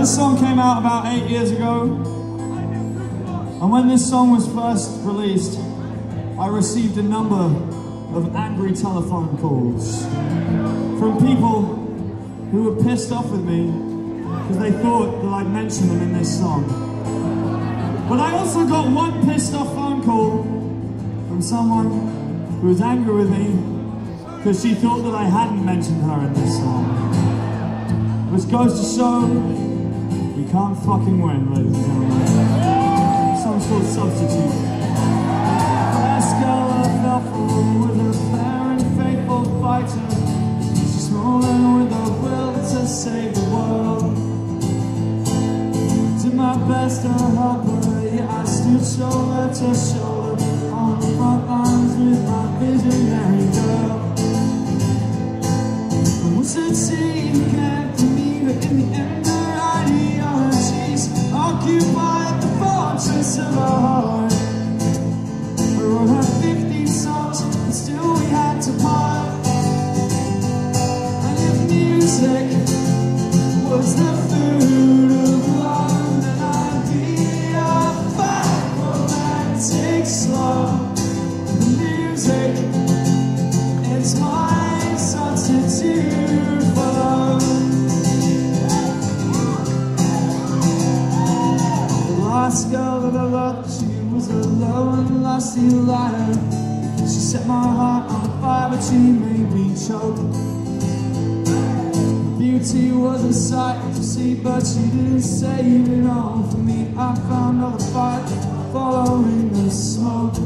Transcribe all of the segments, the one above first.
This song came out about eight years ago. And when this song was first released, I received a number of angry telephone calls from people who were pissed off with me because they thought that I'd mentioned them in this song. But I also got one pissed off phone call from someone who was angry with me because she thought that I hadn't mentioned her in this song. Which goes to show can't fucking win, ladies and gentlemen. Some sort of substitute. Fell for with a fair and faithful fighter. She's rolling with a will to save the world. Did my best to help her, yeah, I stood shoulder to shoulder on the front lines with my visionary girl. And we succeed, slob. The music is my substitute for love. The last girl that I loved, she was a low and lusty liar. She set my heart on fire, but she made me choke. Beauty was a sight to see, but she didn't save it all for me. I found all the fight following the smoke.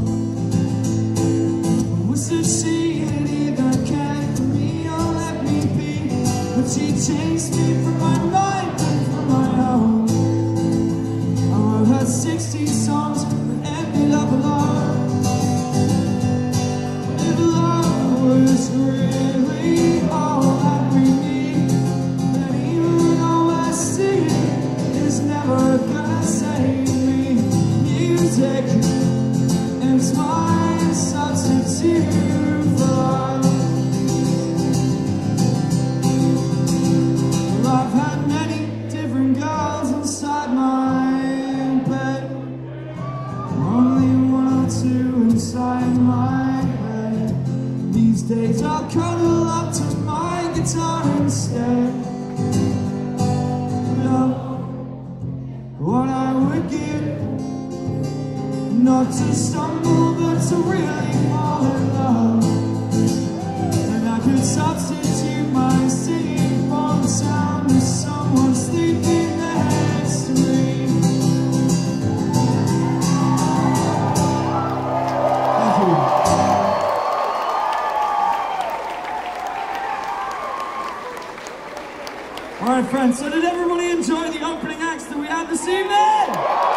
Was it she had either cared for me or let me be? But she chased me from my mind and from my home. Oh, I wrote her 16 songs that ended up alone. If love was really all days I'll cuddle up to my guitar instead. Not to stumble, but to really All right, friends, so did everybody enjoy the opening acts that we had this evening?